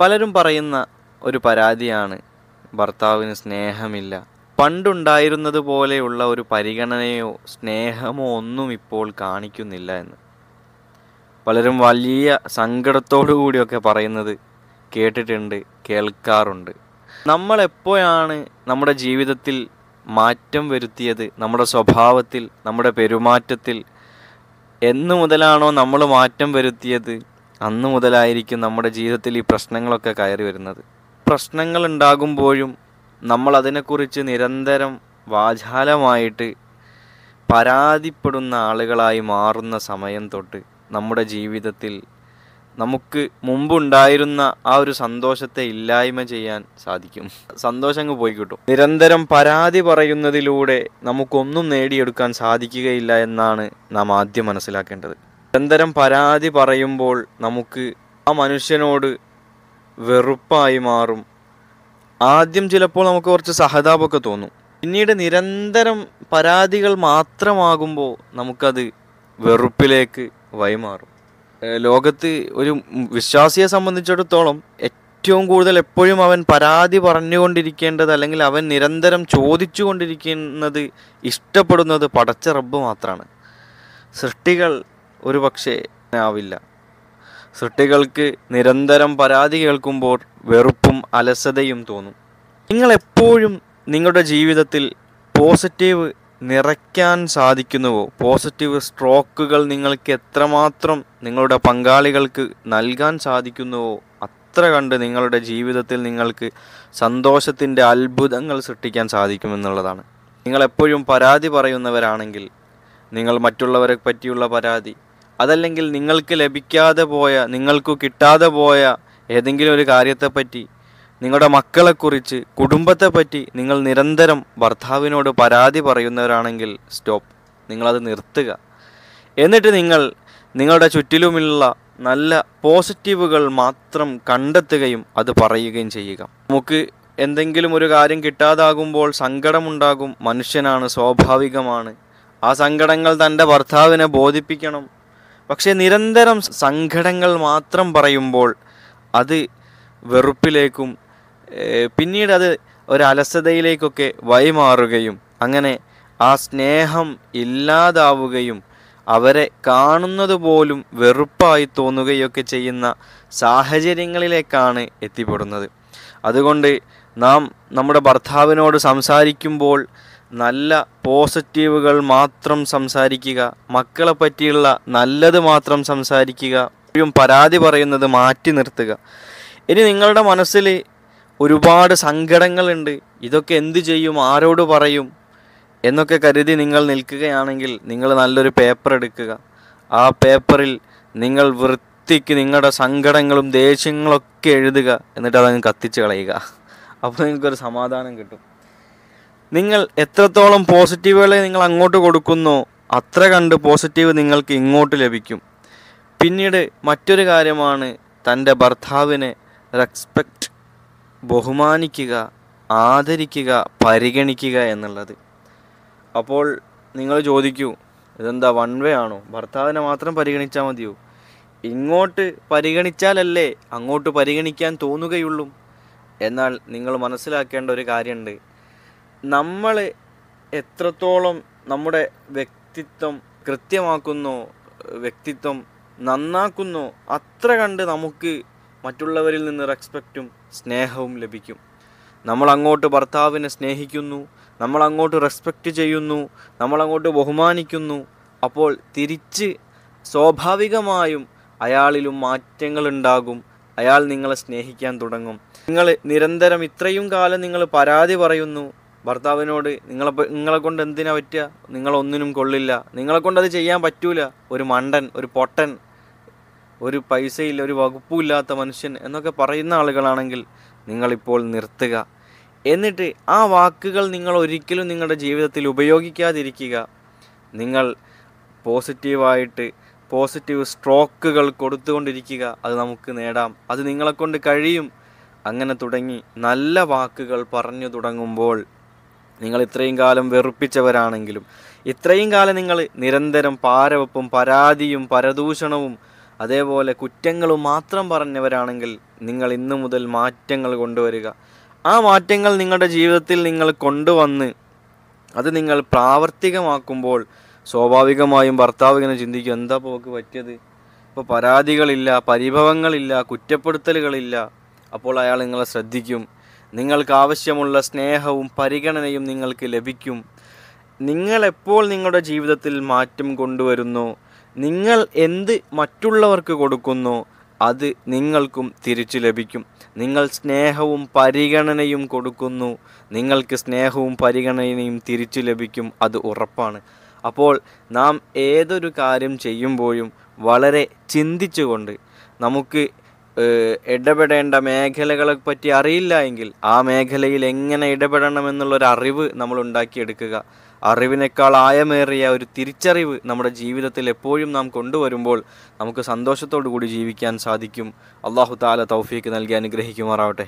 പലരും പറയുന്ന ഒരു പരാതിയാണ് ഭർത്താവിന് സ്നേഹമില്ല. പണ്ടുണ്ടായിരുന്നത് പോലെയുള്ള ഒരു പരിഗണനയോ സ്നേഹമോ ഒന്നും ഇപ്പോൾ കാണിക്കുന്നില്ല എന്ന്. പലരും വലിയ സങ്കടത്തോടു കൂടിയൊക്കെ പറയുന്നത് കേട്ടിട്ടുണ്ട് കേൾക്കാറുണ്ട്. നമ്മൾ എപ്പോഴാണ് നമ്മുടെ ജീവിതത്തിൽ മാറ്റം വരുത്തിയത് നമ്മുടെ സ്വഭാവത്തിൽ നമ്മുടെ പെരുമാറ്റത്തിൽ? എന്നു മുതലാണോ നമ്മൾ മാറ്റം വരുത്തിയത്? അന്ന് മുതലായിരിക്കും നമ്മുടെ ജീവിതത്തിൽ ഈ പ്രശ്നങ്ങളൊക്കെ കയറി വരുന്നത്. പ്രശ്നങ്ങൾ ഉണ്ടാകുമ്പോഴും നമ്മൾ അതിനെക്കുറിച്ച് നിരന്തരം വാചാലമായിട്ട് പരാതിപ്പെടുന്ന ആളുകളായി മാറുന്ന സമയം തൊട്ട് നമ്മുടെ ജീവിതത്തിൽ നമുക്ക് മുമ്പുണ്ടായിരുന്ന ആ ഒരു സന്തോഷത്തെ ഇല്ലായ്മ ചെയ്യാൻ സാധിക്കും. സന്തോഷം അങ്ങ് പോയി കിട്ടും. നിരന്തരം പരാതി പറയുന്നതിലൂടെ നമുക്കൊന്നും നേടിയെടുക്കാൻ സാധിക്കുകയില്ല എന്നാണ് നാം ആദ്യം മനസ്സിലാക്കേണ്ടത്. നിരന്തരം പരാതി പറയുമ്പോൾ നമുക്ക് ആ മനുഷ്യനോട് വെറുപ്പായി മാറും. ആദ്യം ചിലപ്പോൾ നമുക്ക് കുറച്ച് സഹതാപമൊക്കെ തോന്നും. പിന്നീട് നിരന്തരം പരാതികൾ മാത്രമാകുമ്പോൾ നമുക്കത് വെറുപ്പിലേക്ക് വൈമാറും ലോകത്ത് ഒരു വിശ്വാസിയെ സംബന്ധിച്ചിടത്തോളം ഏറ്റവും കൂടുതൽ എപ്പോഴും അവൻ പരാതി പറഞ്ഞുകൊണ്ടിരിക്കേണ്ടത് അല്ലെങ്കിൽ അവൻ നിരന്തരം ചോദിച്ചുകൊണ്ടിരിക്കുന്നത് ഇഷ്ടപ്പെടുന്നത് പടച്ച റബ്ബ് മാത്രമാണ് സൃഷ്ടികൾ ഒരു പക്ഷേ ആവില്ല. സൃഷ്ടികൾക്ക് നിരന്തരം പരാതി കേൾക്കുമ്പോൾ വെറുപ്പും അലസതയും തോന്നും. നിങ്ങൾ എപ്പോഴും നിങ്ങളുടെ ജീവിതത്തിൽ പോസിറ്റീവ് നിറയ്ക്കാൻ സാധിക്കുന്നുവോ? പോസിറ്റീവ് സ്ട്രോക്കുകൾ നിങ്ങൾക്ക് എത്രമാത്രം നിങ്ങളുടെ പങ്കാളികൾക്ക് നൽകാൻ സാധിക്കുന്നുവോ? അത്ര കണ്ട് നിങ്ങളുടെ ജീവിതത്തിൽ നിങ്ങൾക്ക് സന്തോഷത്തിന്റെ അത്ഭുതങ്ങൾ സൃഷ്ടിക്കാൻ സാധിക്കുമെന്നുള്ളതാണ്. നിങ്ങളെപ്പോഴും പരാതി പറയുന്നവരാണെങ്കിൽ നിങ്ങൾ മറ്റുള്ളവരെ പറ്റിയുള്ള പരാതി അതല്ലെങ്കിൽ നിങ്ങൾക്ക് ലഭിക്കാതെ പോയ നിങ്ങൾക്ക് കിട്ടാതെ പോയ ഏതെങ്കിലും ഒരു കാര്യത്തെപ്പറ്റി നിങ്ങളുടെ മക്കളെക്കുറിച്ച് കുടുംബത്തെപ്പറ്റി നിങ്ങൾ നിരന്തരം ഭർത്താവിനോട് പരാതി പറയുന്നവരാണെങ്കിൽ സ്റ്റോപ്പ്. നിങ്ങളത് നിർത്തുക. എന്നിട്ട് നിങ്ങൾ നിങ്ങളുടെ ചുറ്റിലുമുള്ള നല്ല പോസിറ്റീവുകൾ മാത്രം കണ്ടെത്തുകയും അത് പറയുകയും ചെയ്യുക. നമുക്ക് എന്തെങ്കിലും ഒരു കാര്യം കിട്ടാതാകുമ്പോൾ സങ്കടമുണ്ടാകും. മനുഷ്യനാണ് സ്വാഭാവികമാണ്. ആ സങ്കടങ്ങൾ തന്റെ ഭർത്താവിനെ ബോധിപ്പിക്കണം. പക്ഷേ നിരന്തരം സങ്കടങ്ങൾ മാത്രം പറയുമ്പോൾ അത് വെറുപ്പിലേക്കും പിന്നീട് അത് ഒരു അലസതയിലേക്കൊക്കെ വഴിമാറുകയും അങ്ങനെ ആ സ്നേഹം ഇല്ലാതാവുകയും അവരെ കാണുന്നത് പോലും വെറുപ്പായി തോന്നുകയൊക്കെ ചെയ്യുന്ന സാഹചര്യങ്ങളിലേക്കാണ് എത്തിപ്പെടുന്നത്. അതുകൊണ്ട് നാം നമ്മുടെ ഭർത്താവിനോട് സംസാരിക്കുമ്പോൾ നല്ല പോസിറ്റീവുകൾ മാത്രം സംസാരിക്കുക മക്കളെ പറ്റിയുള്ള നല്ലത് മാത്രം സംസാരിക്കുക എപ്പോഴും പരാതി പറയുന്നത് മാറ്റി നിർത്തുക. ഇനി നിങ്ങളുടെ മനസ്സിൽ ഒരുപാട് സങ്കടങ്ങളുണ്ട്. ഇതൊക്കെ എന്തു ചെയ്യും? ആരോട് പറയും? എന്നൊക്കെ കരുതി നിങ്ങൾ നിൽക്കുകയാണെങ്കിൽ നിങ്ങൾ നല്ലൊരു പേപ്പർ എടുക്കുക. ആ പേപ്പറിൽ നിങ്ങൾ വൃത്തിക്ക് നിങ്ങളുടെ സങ്കടങ്ങളും ദേഷ്യങ്ങളൊക്കെ എഴുതുക. എന്നിട്ട് അതങ്ങ് കത്തിച്ച് കളയുക. അപ്പോൾ നിങ്ങൾക്കൊരു സമാധാനം കിട്ടും. നിങ്ങൾ എത്രത്തോളം പോസിറ്റീവുകളെ നിങ്ങൾ അങ്ങോട്ട് കൊടുക്കുന്നു അത്ര കണ്ട് പോസിറ്റീവ് നിങ്ങൾക്ക് ഇങ്ങോട്ട് ലഭിക്കും. പിന്നീട് മറ്റൊരു കാര്യമാണ് തന്റെ ഭർത്താവിനെ റെസ്പെക്റ്റ് ബഹുമാനിക്കുക ആദരിക്കുക പരിഗണിക്കുക എന്നുള്ളത്. അപ്പോൾ നിങ്ങൾ ചോദിക്കൂ ഇതെന്താ വൺ വേ ആണോ? ഭർത്താവിനെ മാത്രം പരിഗണിച്ചാൽ മതിയോ? ഇങ്ങോട്ട് പരിഗണിച്ചാലല്ലേ അങ്ങോട്ട് പരിഗണിക്കാൻ തോന്നുകയുള്ളൂ? എന്നാൽ നിങ്ങൾ മനസ്സിലാക്കേണ്ട ഒരു കാര്യമുണ്ട്. നമ്മൾ എത്രത്തോളം നമ്മുടെ വ്യക്തിത്വം കൃത്യമാക്കുന്നോ വ്യക്തിത്വം നന്നാക്കുന്നോ അത്ര കണ്ട് നമുക്ക് മറ്റുള്ളവരിൽ നിന്ന് റെസ്പെക്റ്റും സ്നേഹവും ലഭിക്കും. നമ്മൾ അങ്ങോട്ട് ഭർത്താവിനെ സ്നേഹിക്കുന്നു നമ്മൾ അങ്ങോട്ട് റെസ്പെക്റ്റ് ചെയ്യുന്നു നമ്മൾ അങ്ങോട്ട് ബഹുമാനിക്കുന്നു അപ്പോൾ തിരിച്ച് സ്വാഭാവികമായും അയാളിലും മാറ്റങ്ങൾ ഉണ്ടാകും അയാൾ നിങ്ങളെ സ്നേഹിക്കാൻ തുടങ്ങും. നിങ്ങൾ നിരന്തരം ഇത്രയും കാലം നിങ്ങൾ പരാതി പറയുന്നു ഭർത്താവിനോട് നിങ്ങളെ നിങ്ങളെ കൊണ്ട് എന്തിനാ പറ്റുക? നിങ്ങളൊന്നിനും കൊള്ളില്ല. നിങ്ങളെ കൊണ്ട് അത് ചെയ്യാൻ പറ്റൂല. ഒരു മണ്ടൻ ഒരു പൊട്ടൻ ഒരു പൈസയില്ല ഒരു വകുപ്പുമില്ലാത്ത മനുഷ്യൻ എന്നൊക്കെ പറയുന്ന ആളുകളാണെങ്കിൽ നിങ്ങളിപ്പോൾ നിർത്തുക. എന്നിട്ട് ആ വാക്കുകൾ നിങ്ങൾ ഒരിക്കലും നിങ്ങളുടെ ജീവിതത്തിൽ ഉപയോഗിക്കാതിരിക്കുക. നിങ്ങൾ പോസിറ്റീവായിട്ട് പോസിറ്റീവ് സ്ട്രോക്കുകൾ കൊടുത്തുകൊണ്ടിരിക്കുക. അത് നമുക്ക് നേടാം. അത് നിങ്ങളെക്കൊണ്ട് കഴിയും. അങ്ങനെ തുടങ്ങി നല്ല വാക്കുകൾ പറഞ്ഞു തുടങ്ങുമ്പോൾ നിങ്ങൾ ഇത്രയും കാലം വെറുപ്പിച്ചവരാണെങ്കിലും ഇത്രയും കാലം നിങ്ങൾ നിരന്തരം പാരവപ്പും പരാതിയും പരദൂഷണവും അതേപോലെ കുറ്റങ്ങളും മാത്രം പറഞ്ഞവരാണെങ്കിൽ നിങ്ങൾ ഇന്നു മുതൽ മാറ്റങ്ങൾ കൊണ്ടുവരിക. ആ മാറ്റങ്ങൾ നിങ്ങളുടെ ജീവിതത്തിൽ നിങ്ങൾ കൊണ്ടുവന്ന് അത് നിങ്ങൾ പ്രാവർത്തികമാക്കുമ്പോൾ സ്വാഭാവികമായും ഭർത്താവ് ഇങ്ങനെ ചിന്തിക്കും എന്താ പോക്ക് പറ്റിയത്? ഇപ്പോൾ പരാതികളില്ല പരിഭവങ്ങളില്ല കുറ്റപ്പെടുത്തലുകളില്ല. അപ്പോൾ അയാൾ നിങ്ങളെ ശ്രദ്ധിക്കും. നിങ്ങൾക്ക് ആവശ്യമുള്ള സ്നേഹവും പരിഗണനയും നിങ്ങൾക്ക് ലഭിക്കും. നിങ്ങൾ എപ്പോൾ നിങ്ങളുടെ ജീവിതത്തിൽ മാറ്റം കൊണ്ടുവരുന്നു? നിങ്ങൾ എന്ത് മറ്റുള്ളവർക്ക് കൊടുക്കുന്നു? അത് നിങ്ങൾക്കും തിരിച്ചു ലഭിക്കും. നിങ്ങൾ സ്നേഹവും പരിഗണനയും കൊടുക്കുന്നു. നിങ്ങൾക്ക് സ്നേഹവും പരിഗണനയും തിരിച്ചു ലഭിക്കും. അത് ഉറപ്പാണ്. അപ്പോൾ നാം ഏതൊരു കാര്യം ചെയ്യുമ്പോഴും വളരെ ചിന്തിച്ചുകൊണ്ട് നമുക്ക് ഇടപെടേണ്ട മേഖലകളെ പറ്റി അറിയില്ല എങ്കിൽ ആ മേഖലയിൽ എങ്ങനെ ഇടപെടണമെന്നുള്ളൊരു അറിവ് നമ്മൾ ഉണ്ടാക്കിയെടുക്കുക. അറിവിനേക്കാൾ ആയമേറിയ ഒരു തിരിച്ചറിവ് നമ്മുടെ ജീവിതത്തിൽ എപ്പോഴും നാം കൊണ്ടുവരുമ്പോൾ നമുക്ക് സന്തോഷത്തോടു കൂടി ജീവിക്കാൻ സാധിക്കും. അള്ളാഹു താല തൗഫീക്ക് നൽകി അനുഗ്രഹിക്കുമാറാവട്ടെ.